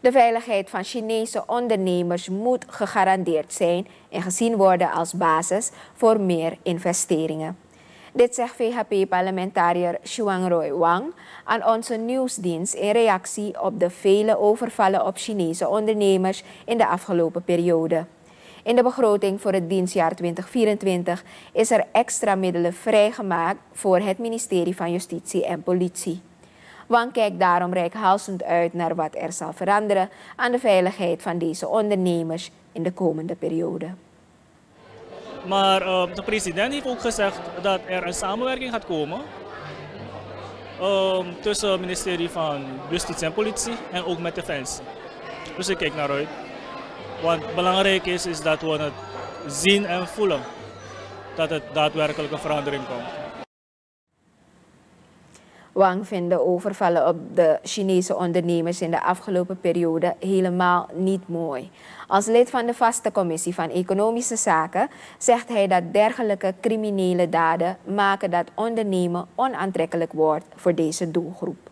De veiligheid van Chinese ondernemers moet gegarandeerd zijn en gezien worden als basis voor meer investeringen. Dit zegt VHP-parlementariër Xuangroy Wang aan onze nieuwsdienst in reactie op de vele overvallen op Chinese ondernemers in de afgelopen periode. In de begroting voor het dienstjaar 2024 is er extra middelen vrijgemaakt voor het ministerie van Justitie en Politie. Wang kijkt daarom rijkhalsend uit naar wat er zal veranderen aan de veiligheid van deze ondernemers in de komende periode. Maar uh, de president heeft ook gezegd dat er een samenwerking gaat komen uh, tussen het ministerie van Justitie en Politie en ook met Defensie. Dus ik kijk naar uit. Wat belangrijk is, is dat we het zien en voelen dat het daadwerkelijk een verandering komt. Wang vindt de overvallen op de Chinese ondernemers in de afgelopen periode helemaal niet mooi. Als lid van de vaste commissie van Economische Zaken zegt hij dat dergelijke criminele daden maken dat ondernemen onaantrekkelijk wordt voor deze doelgroep.